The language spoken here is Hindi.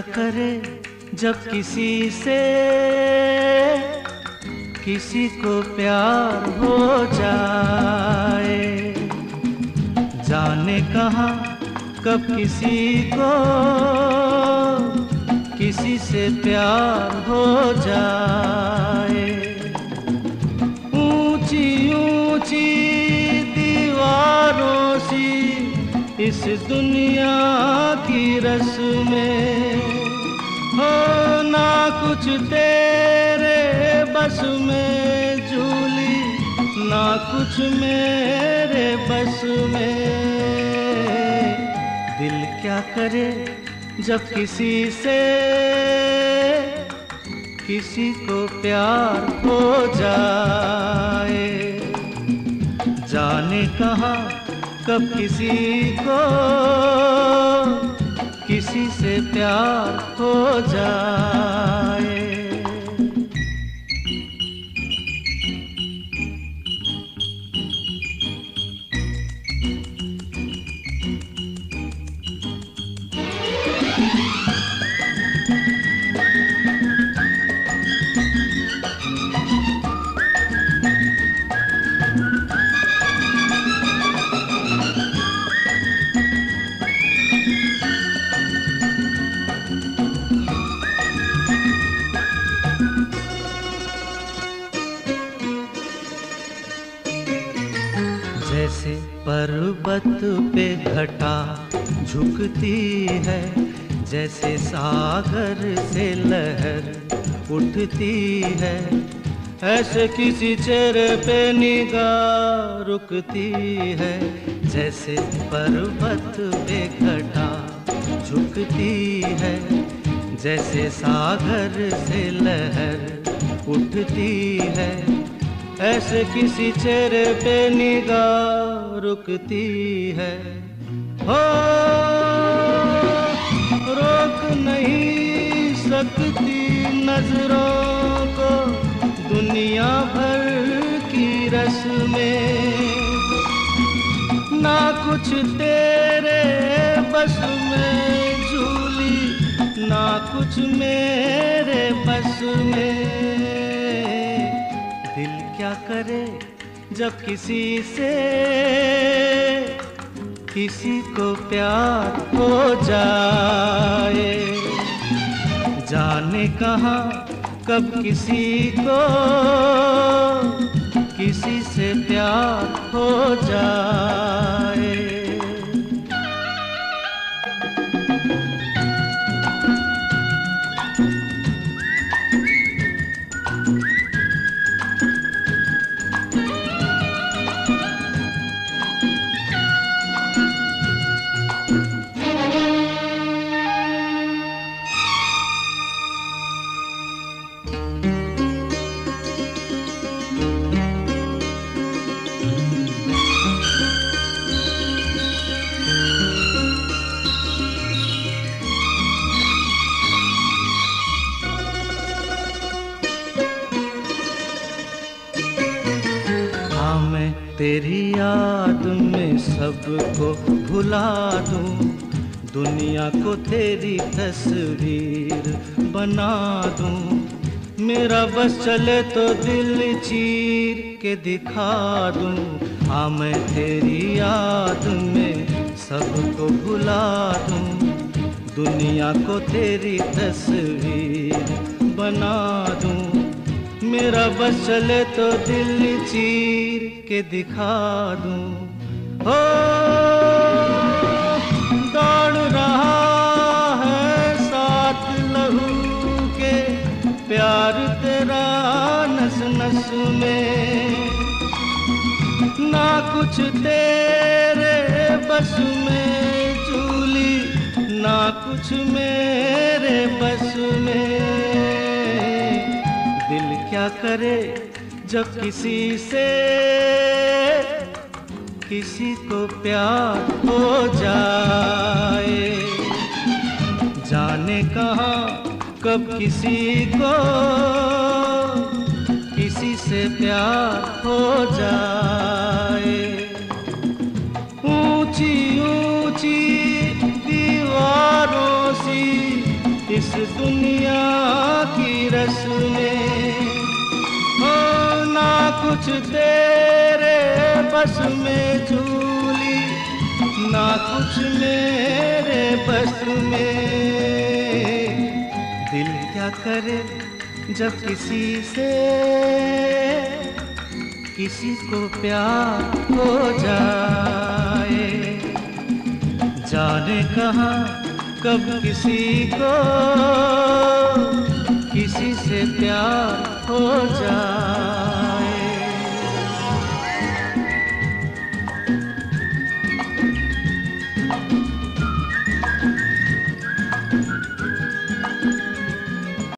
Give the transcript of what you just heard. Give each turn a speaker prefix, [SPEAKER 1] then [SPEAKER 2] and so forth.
[SPEAKER 1] क्या करे जब किसी से किसी को प्यार हो जाए। जाने कहा, कब किसी को किसी से प्यार हो जाए। इस दुनिया की रस्में। हो ना कुछ तेरे बस में झूली, ना कुछ मेरे बस में। दिल क्या करे जब किसी से, किसी को प्यार हो जाए। जाने कहा कब किसी को किसी से प्यार हो जाए। पर्वत पे घटा झुकती है, जैसे सागर से लहर उठती है। ऐसे किसी चेहरे पे निगाह रुकती है, जैसे पर्वत पे घटा झुकती है, जैसे सागर से लहर उठती है। ऐसे किसी चेहरे पे निगाह रुकती है। हो, रोक नहीं सकती नज़रों को दुनिया भर की रस्में। ना कुछ तेरे बस में झूली, ना कुछ मेरे क्या करे जब किसी से किसी को प्यार हो जाए? जाने कहा, कब किसी को किसी से प्यार हो जाए? तेरी याद में सबको भुला दूँ। दुनिया को तेरी तस्वीर बना दूँ। मेरा बस चले तो दिल चीर के दिखा दूँ। हाँ मैं तेरी याद में सबको भुला दूँ। दुनिया को तेरी तस्वीर बना दूँ। मेरा बस चले तो दिल चीर के दिखा दूँ। हो दौड़ रहा है साथ लहू के, प्यार तेरा नस नस में। ना कुछ तेरे बस में झूली ना कुछ मेरे बस में। क्या करे जब किसी से किसी को प्यार हो जाए? जाने कहा, कब किसी को किसी से प्यार हो जाए? ऊँची ऊँची दीवारों सी इस दुनिया की ना कुछ तेरे बस में झूली, ना कुछ मेरे बस में। दिल क्या करे जब किसी से, किसी को प्यार हो जाए। जाने कहा, कब किसी को, किसी से प्यार हो जाए।